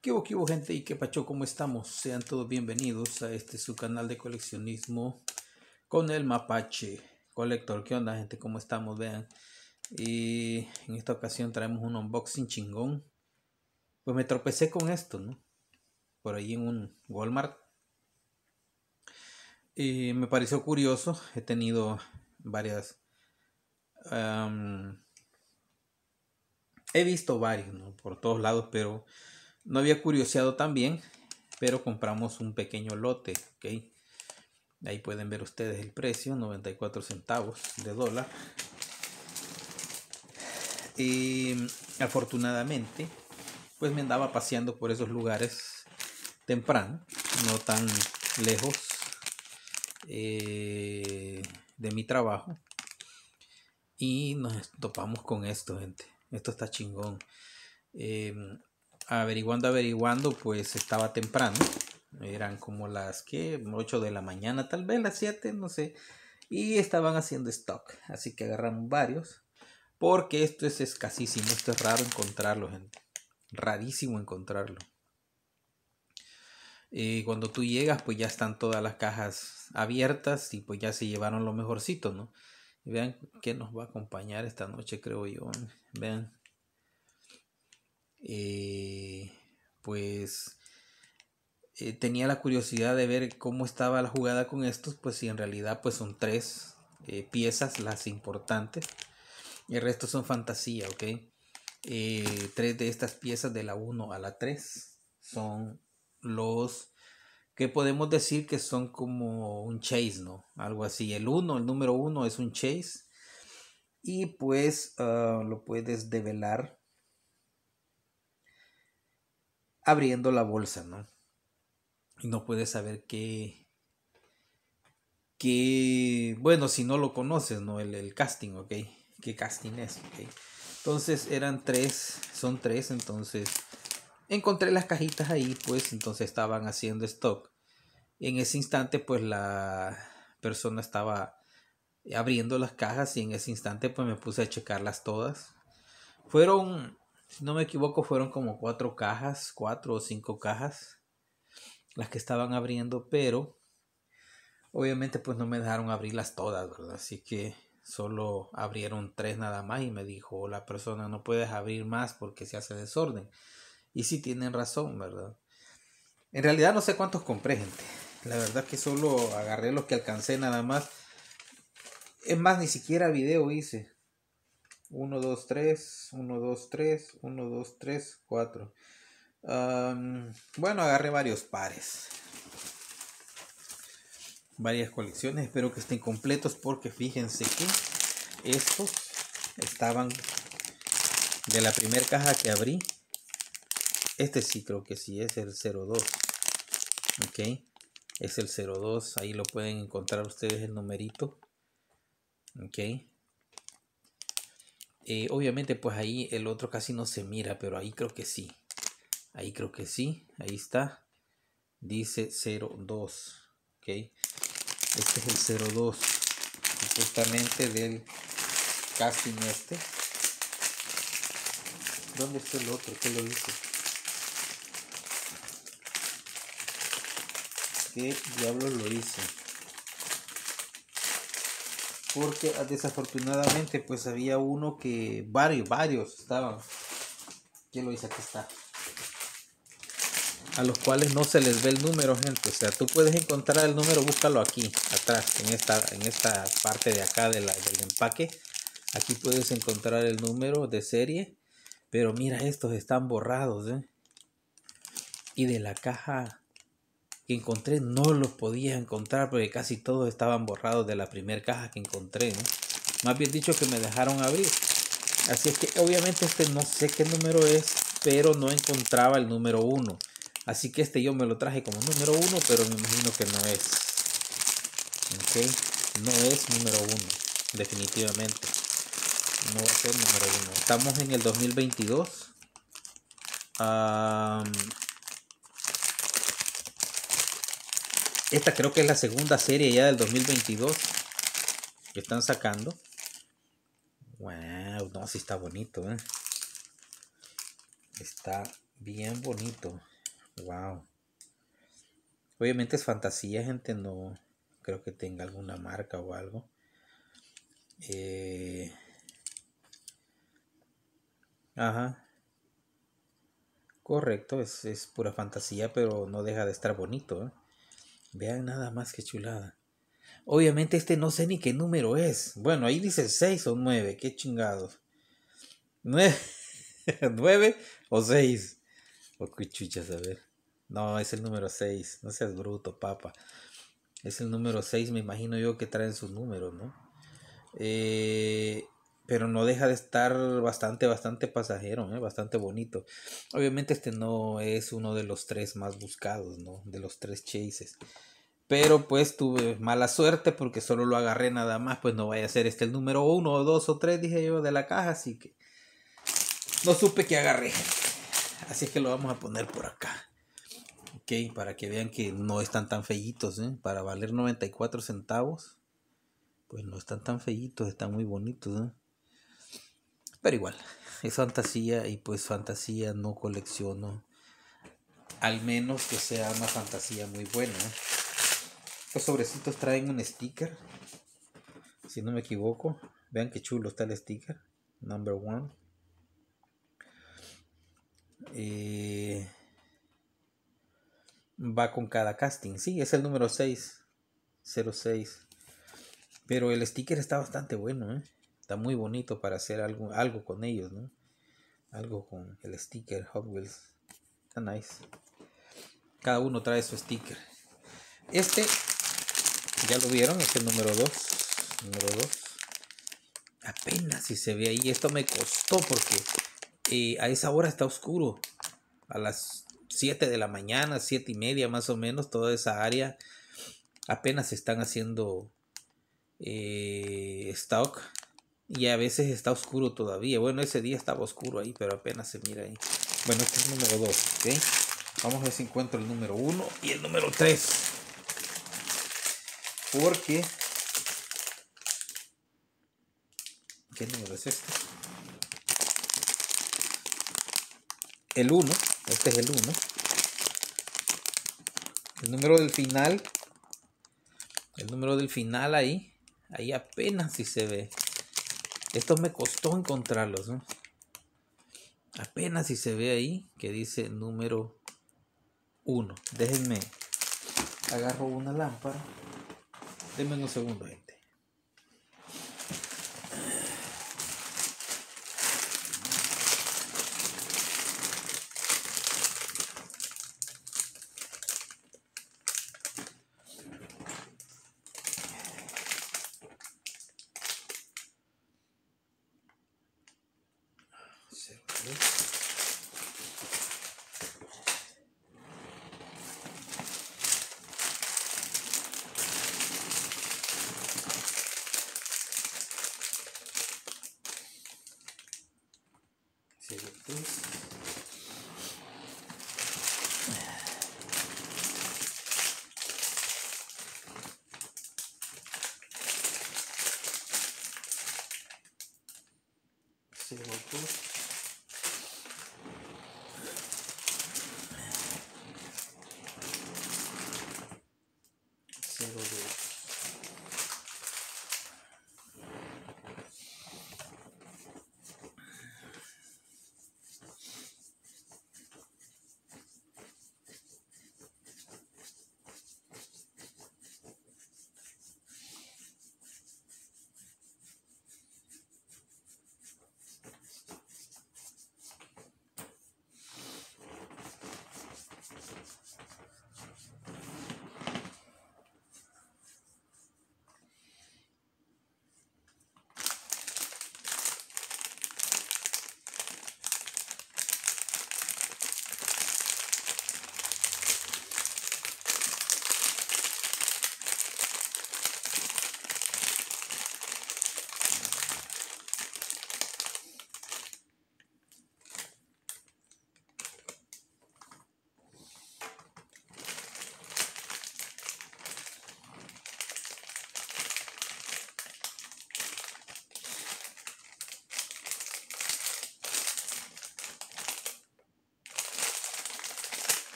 ¿Qué hubo, qué hubo, gente? ¿Y qué pacho? ¿Cómo estamos? Sean todos bienvenidos a este su canal de coleccionismo con el mapache colector. ¿Qué onda, gente? ¿Cómo estamos? Vean. Y en esta ocasión traemos un unboxing chingón. Pues me tropecé con esto, ¿no? Por ahí en un Walmart. Y me pareció curioso. He tenido varias... he visto varios, ¿no? Por todos lados, pero no había curioseado también, pero compramos un pequeño lote, ¿ok? Ahí pueden ver ustedes el precio, 94 centavos de dólar. Y afortunadamente, pues me andaba paseando por esos lugares temprano, no tan lejos eh, de mi trabajo. Y nos topamos con esto, gente. Esto está chingón. Em, averiguando, averiguando, pues estaba temprano. Eran como las que 8 de la mañana, tal vez las 7, no sé. Y estaban haciendo stock. Así que agarramos varios. Porque esto es escasísimo. Esto es raro encontrarlo, gente. Rarísimo encontrarlo. Y cuando tú llegas, pues ya están todas las cajas abiertas y pues ya se llevaron lo mejorcito, ¿no? Vean que nos va a acompañar esta noche, creo yo. Vean eh, pues eh, tenía la curiosidad de ver cómo estaba la jugada con estos, pues si en realidad pues son tres eh, piezas las importantes. El resto son fantasía, ¿ok? tres de estas piezas de la 1 a la 3 son los que podemos decir que son como un chase, ¿no? Algo así. El 1, el número 1 es un chase. Y pues ah, lo puedes develar abriendo la bolsa, ¿no? Y no puedes saber qué, qué, bueno, si no lo conoces, ¿no? El, casting, ¿ok? ¿Qué casting es? ¿ok? Entonces eran tres, son tres, entonces encontré las cajitas ahí, pues entonces estaban haciendo stock. En ese instante, pues la persona estaba abriendo las cajas y en ese instante, pues me puse a checarlas todas. Fueron si no me equivoco, fueron como cuatro cajas, cuatro o cinco cajas las que estaban abriendo, pero obviamente pues no me dejaron abrirlas todas, ¿verdad? Así que solo abrieron tres nada más y me dijo la persona no puedes abrir más porque se hace desorden. Y sí tienen razón, ¿verdad? En realidad no sé cuántos compré, gente. La verdad que solo agarré los que alcancé nada más. Es más, ni siquiera video hice. 1, 2, 3, 1, 2, 3, 1, 2, 3, 4. bueno, agarré varios pares. Varias colecciones. Espero que estén completos porque fíjense que estos estaban de la primera caja que abrí. Este sí creo que sí es el 02. Ok. Es el 02. Ahí lo pueden encontrar ustedes el numerito. Ok. Eh, obviamente pues ahí el otro casi no se mira, pero ahí creo que sí. Ahí creo que sí. Ahí está. Dice 02. Ok. Este es el 02. Justamente del casting este. ¿Dónde está el otro? ¿Qué lo dice? ¿Qué diablos lo hice? Porque desafortunadamente pues había uno que varios, varios estaban. ¿Quién lo dice? Aquí está. A los cuales no se les ve el número, gente. O sea, tú puedes encontrar el número, búscalo aquí, atrás, en esta, en esta parte de acá del empaque. Aquí puedes encontrar el número de serie. Pero mira, estos están borrados, ¿eh? Y de la caja que encontré no los podía encontrar porque casi todos estaban borrados de la primera caja que encontré. Más bien dicho que me dejaron abrir. Así es que obviamente este no sé qué número es, pero no encontraba el número uno. Así que este yo me lo traje como número uno, pero me imagino que no es. Ok, no es número uno, definitivamente. No es el número uno. Estamos en el 2022. Esta creo que es la segunda serie ya del 2022 que están sacando. Wow, no, sí está bonito, ¿eh? Está Bien bonito. Wow. Obviamente es fantasía, gente. No creo que tenga alguna marca o algo. Eh, ajá. Correcto, es, pura fantasía, pero no deja de estar bonito. ¿eh? Vean nada más que chulada. Obviamente este no sé ni qué número es. Bueno, ahí dice 6 o 9, qué chingados. 9, o 6. O qué chuchas, a ver. No, es el número 6. No seas bruto, papa. Es el número 6, me imagino yo que traen sus números, ¿no? Eh, pero no deja de estar bastante, bastante pasajero, ¿eh? bastante bonito. Obviamente este no es uno de los tres más buscados, ¿no? De los tres chases. Pero pues tuve mala suerte porque solo lo agarré nada más, pues no vaya a ser este el número uno dos o tres, dije yo, de la caja, así que no supe que agarré. Así que lo vamos a poner por acá. Ok, para que vean que no están tan feitos, ¿eh? Para valer 94 centavos, pues no están tan feitos, están muy bonitos, ¿eh? Pero igual, es fantasía y pues fantasía no colecciono. Al menos que sea una fantasía muy buena. Estos sobrecitos traen un sticker. Si no me equivoco. Vean qué chulo está el sticker. Number one. Eh, va con cada casting. Sí, es el número 6. 06. Pero el sticker está bastante bueno, ¿eh? Está muy bonito para hacer algo, algo con ellos, ¿no? Algo con el sticker Hot Wheels. Está nice. Cada uno trae su sticker. Este, ya lo vieron, es el número 2. Número 2. Apenas si se ve ahí. Esto me costó porque eh, a esa hora está oscuro. A las 7 de la mañana, 7 y media más o menos, toda esa área apenas están haciendo eh, stock y a veces está oscuro todavía. Bueno, ese día estaba oscuro ahí, pero apenas se mira ahí. Bueno, este es el número 2, ¿ok? Vamos a ver si encuentro el número 1 y el número 3. Porque... ¿Qué número es este? El 1. Este es el 1. El número del final. El número del final ahí. Ahí apenas si se ve. Esto me costó encontrarlos. Apenas si se ve ahí que dice número 1. Déjenme. Agarro una lámpara. Denme un segundo, gente. se volcó pues.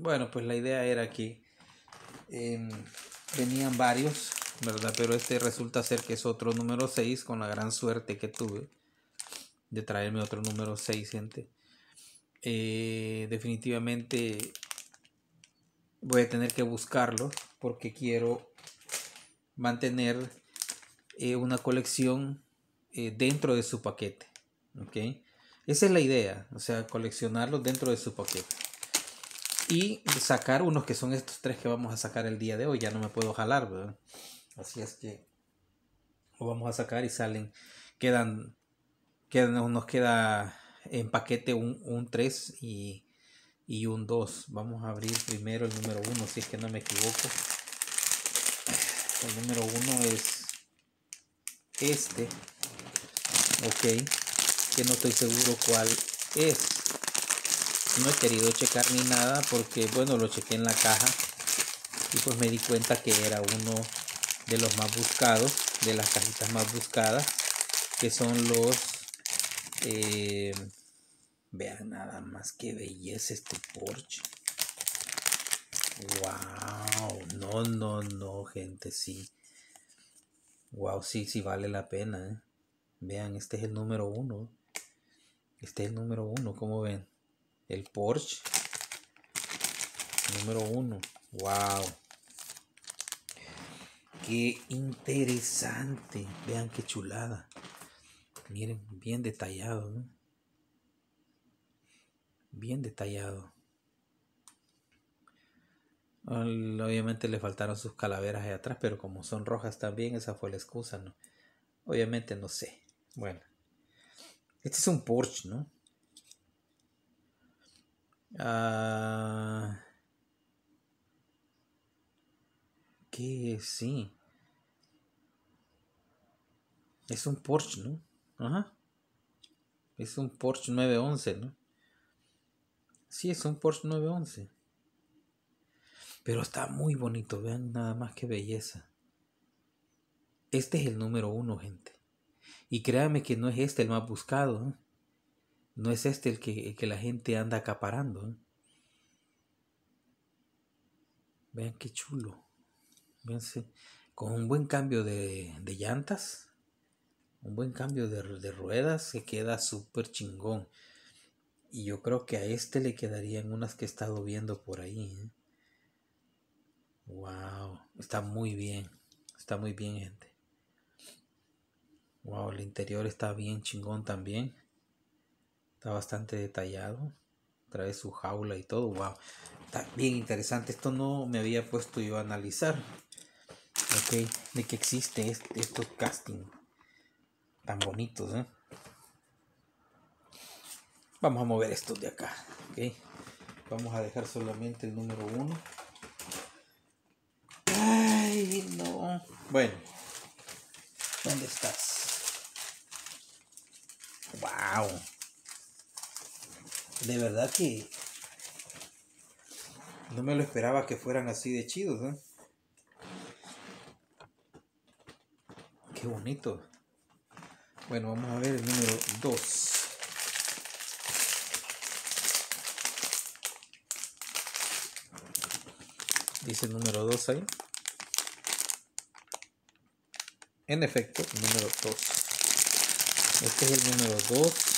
Bueno, pues la idea era que em, venían varios, ¿verdad? Pero este resulta ser que es otro número 6 con la gran suerte que tuve de traerme otro número 6, gente. Eh, definitivamente voy a tener que buscarlo porque quiero mantener eh, una colección eh, dentro de su paquete. ¿ok? Esa es la idea, o sea, coleccionarlos dentro de su paquete. Y sacar unos que son estos tres que vamos a sacar el día de hoy. Ya no me puedo jalar, ¿verdad? Así es que lo vamos a sacar y salen, quedan, quedan nos queda en paquete un, un 3 y, y un 2. Vamos a abrir primero el número 1, si es que no me equivoco. El número 1 es este. Ok. Que no estoy seguro cuál es. No he querido checar ni nada porque, bueno, lo chequé en la caja. Y pues me di cuenta que era uno de los más buscados, de las cajitas más buscadas. Que son los... Eh, vean nada más que belleza este Porsche. Wow, no, no, no, gente, sí. Wow, sí, sí vale la pena. ¿eh? Vean, este es el número uno. Este es el número uno, como ven? El Porsche. Número uno. Wow. Qué interesante. Vean qué chulada. Miren, bien detallado. Bien detallado. Obviamente le faltaron sus calaveras ahí atrás, pero como son rojas también, esa fue la excusa, ¿no? Obviamente no sé. Bueno. Este es un Porsche, ¿no? Ah, que sí. Es un Porsche, ¿no? Ajá. Es un Porsche 911, ¿no? Sí, es un Porsche 911. Pero está muy bonito, vean nada más que belleza. Este es el número uno, gente. Y créanme que no es este el más buscado. No es este el que, que, la gente anda acaparando. ¿eh? Vean qué chulo. Véanse. Con un buen cambio de, de llantas. Un buen cambio de, de ruedas. Se queda súper chingón. Y yo creo que a este le quedarían unas que he estado viendo por ahí. ¿eh? Wow, está muy bien. Está muy bien, gente. Wow, el interior está bien chingón también. Está bastante detallado. Trae su jaula y todo. Wow, está bien interesante. Esto no me había puesto yo a analizar. Ok, de que existe estos casting tan bonitos. ¿eh? Vamos a mover estos de acá. Ok, vamos a dejar solamente el número uno. Ay, no. Bueno, ¿dónde estás? Wow. De verdad que no me lo esperaba que fueran así de chidos, ¿eh? Qué bonito. Bueno, vamos a ver el número 2. Dice el número 2 ahí. En efecto, número 2. Este es el número 2.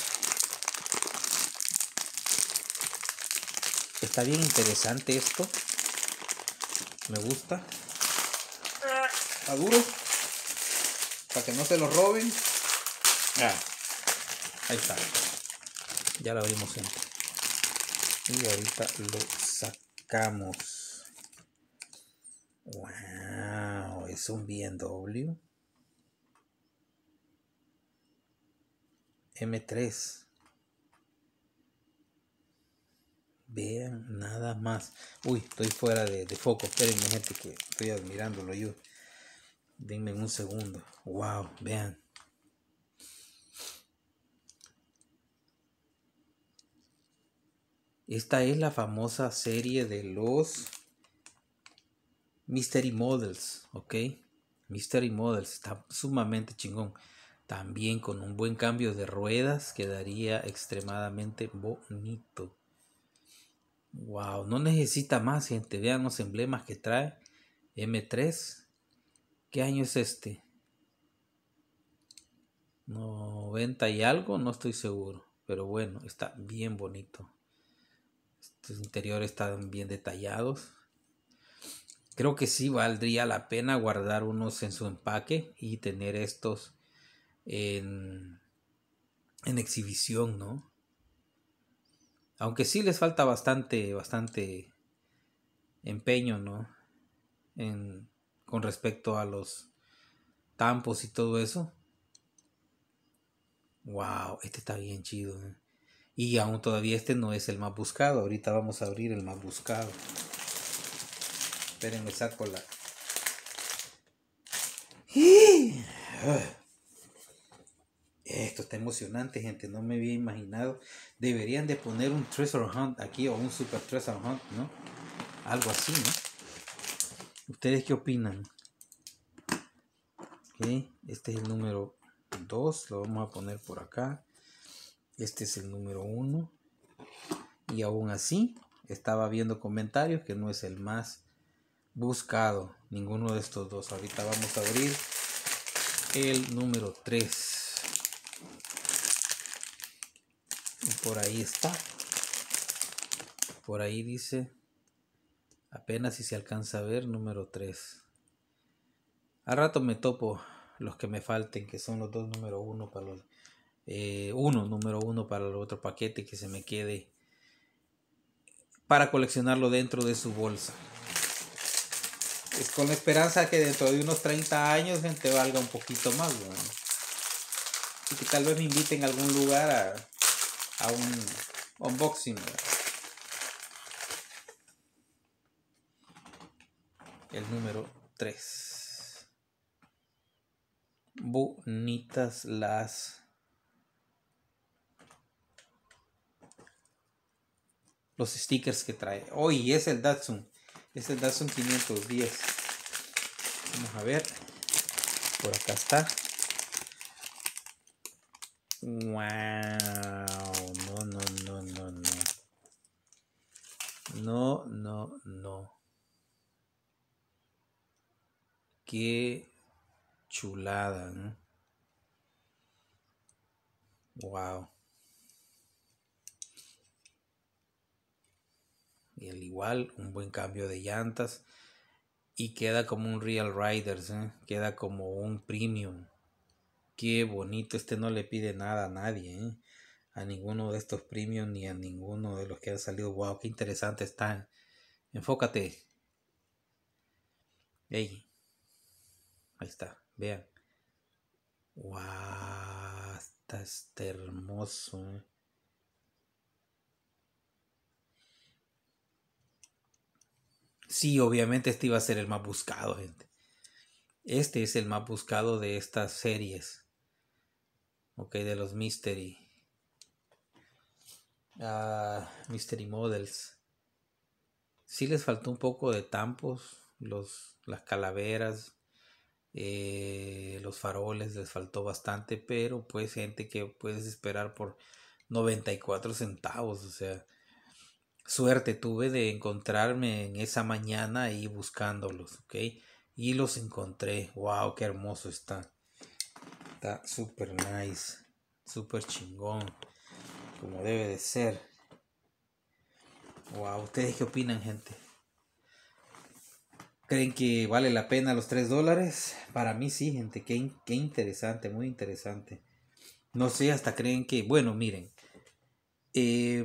Está bien interesante esto. Me gusta. Está duro. Para que no se lo roben. Ah, ahí está. Ya lo abrimos Y ahorita lo sacamos. Wow, es un BMW M3. Vean nada más. Uy, estoy fuera de, foco. Espérenme, gente, que estoy admirándolo yo. Denme un segundo. Wow, vean. Esta es la famosa serie de los Mystery Models, ¿ok? Mystery Models está sumamente chingón. También con un buen cambio de ruedas quedaría extremadamente bonito. Wow, no necesita más, gente. Vean los emblemas que trae. M3. ¿Qué año es este? 90 y algo, no estoy seguro. Pero bueno, está bien bonito. Estos interiores están bien detallados. Creo que sí valdría la pena guardar unos en su empaque y tener estos en, en exhibición, ¿no? Aunque sí les falta bastante, bastante empeño, ¿no? En, con respecto a los tampos y todo eso. Wow, este está bien chido. ¿eh? Y aún todavía este no es el más buscado. Ahorita vamos a abrir el más buscado. Esperen, me saco la. Esto emocionante, gente. No me había imaginado. Deberían de poner un Treasure Hunt aquí o un Super Treasure Hunt, ¿no? Algo así, ¿no? ¿Ustedes qué opinan? Este es el número 2. Lo vamos a poner por acá. Este es el número 1. Y aún así, estaba viendo comentarios que no es el más buscado. Ninguno de estos dos. Ahorita vamos a abrir el número 3. Por ahí está. Por ahí dice, apenas si se alcanza a ver, número 3. Al rato me topo los que me falten, que son los dos número 1 para los... Eh, uno, número uno para el otro paquete que se me quede para coleccionarlo dentro de su bolsa. Es con la esperanza que dentro de unos 30 años gente valga un poquito más. Y que tal vez me inviten a algún lugar a, a un unboxing. El número 3. Bonitas las los stickers que trae. Hoy es el Datsun. Es el Datsun 510. Vamos a ver. Por acá está. No, no, no, no, no. No, no. Qué chulada. Wow. Y al igual, un buen cambio de llantas. Y queda como un Real Riders, ¿eh? queda como un premium. Qué bonito, este no le pide nada a nadie, ¿eh? a ninguno de estos premios ni a ninguno de los que han salido. Wow, qué interesante están. Enfócate. Ahí está, vean. Wow, está, hermoso. ¿eh? Sí, obviamente este iba a ser el más buscado, gente. Este es el más buscado de estas series. Ok, de los Mystery. Ah, mystery Models. Sí les faltó un poco de tampos. Los, las calaveras. Eh, los faroles les faltó bastante. Pero pues gente que puedes esperar por 94 centavos. O sea. Suerte tuve de encontrarme en esa mañana ahí buscándolos. Ok. Y los encontré. Wow, qué hermoso está. Está super nice. Super chingón. Como debe de ser. Wow, ¿ustedes qué opinan, gente? ¿Creen que vale la pena los 3 dólares? Para mí sí, gente. Qué, qué interesante, muy interesante. No sé, hasta creen que, bueno, miren. Eh,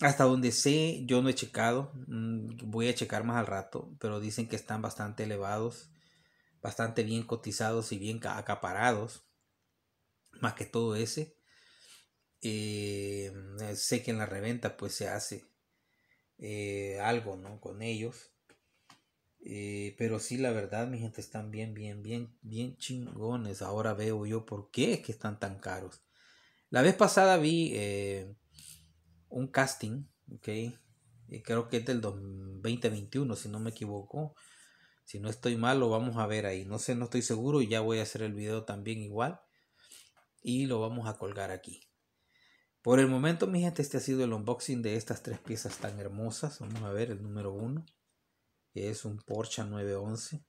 hasta donde sé, yo no he checado. Mm, voy a checar más al rato. Pero dicen que están bastante elevados. Bastante bien cotizados y bien acaparados más que todo ese. Eh, sé que en la reventa pues se hace eh, algo, ¿no? Con ellos. Eh, pero sí, la verdad, mi gente, están bien, bien, bien, bien chingones. Ahora veo yo por qué es que están tan caros. La vez pasada vi un casting, ok. creo que es del 2021, si no me equivoco. Si no estoy mal, lo vamos a ver ahí. No sé, no estoy seguro y ya voy a hacer el video también igual y lo vamos a colgar aquí. Por el momento, mi gente, este ha sido el unboxing de estas tres piezas tan hermosas. Vamos a ver el número uno, que es un Porsche 911.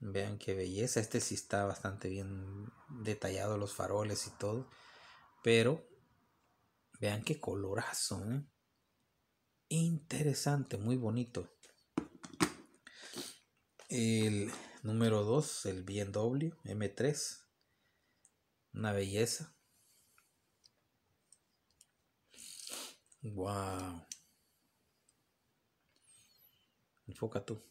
Vean qué belleza. Este sí está bastante bien detallado los faroles y todo. Pero vean qué colorazo. ¿eh? Interesante, muy bonito. El número 2, el BMW M3. Una belleza. Wow. Enfoca tú.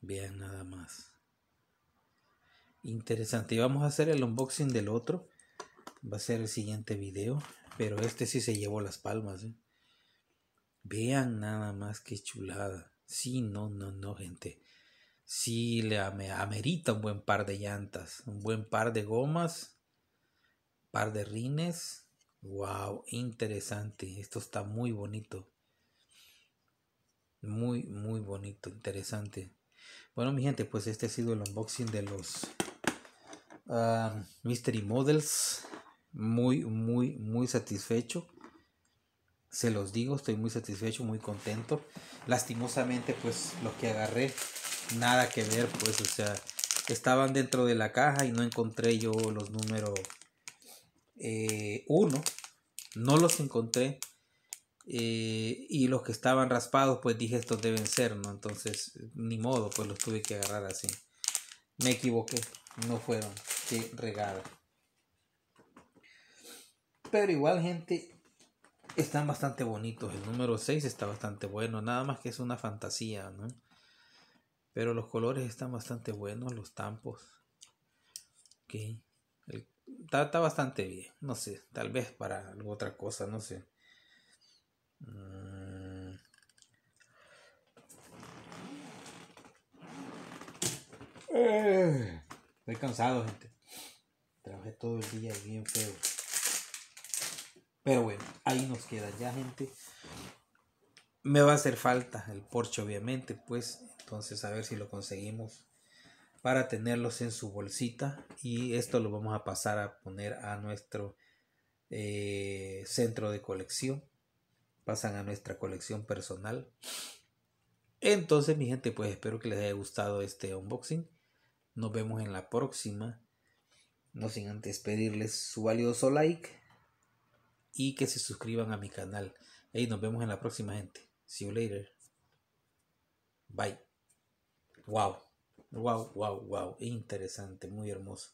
Bien, nada más. Interesante. Y vamos a hacer el unboxing del otro. Va a ser el siguiente video. Pero este sí se llevó las palmas. ¿eh? Vean nada más que chulada. Sí, no, no, no, gente sí le amerita un buen par de llantas, un buen par de gomas, par de rines. Wow, interesante. Esto está muy bonito. Muy, muy bonito, interesante. Bueno, mi gente, pues este ha sido el unboxing de los ah, Mystery Models. Muy, muy, muy satisfecho. Se los digo, estoy muy satisfecho, muy contento. Lastimosamente, pues lo que agarré nada que ver, pues, o sea, estaban dentro de la caja y no encontré yo los números eh, uno, no los encontré. Eh, y los que estaban raspados, pues dije estos deben ser, ¿no? Entonces, ni modo, pues los tuve que agarrar así. Me equivoqué, no fueron, qué regada. Pero igual, gente, están bastante bonitos. El número 6 está bastante bueno, nada más que es una fantasía, ¿no? Pero los colores están bastante buenos, los tampos. Ok. está, bastante bien. No sé, tal vez para otra cosa, no sé. Mm. estoy cansado, gente. Trabajé todo el día bien feo. Pero bueno, ahí nos queda ya, gente. Me va a hacer falta el Porsche, obviamente, pues entonces a ver si lo conseguimos para tenerlos en su bolsita y esto lo vamos a pasar a poner a nuestro eh, centro de colección. Pasan a nuestra colección personal. Entonces mi gente pues espero que les haya gustado este unboxing. Nos vemos en la próxima. No sin antes pedirles su valioso like y que se suscriban a mi canal. Y nos vemos en la próxima gente. See you later. Bye. Wow, wow, wow, wow, interesante, muy hermoso.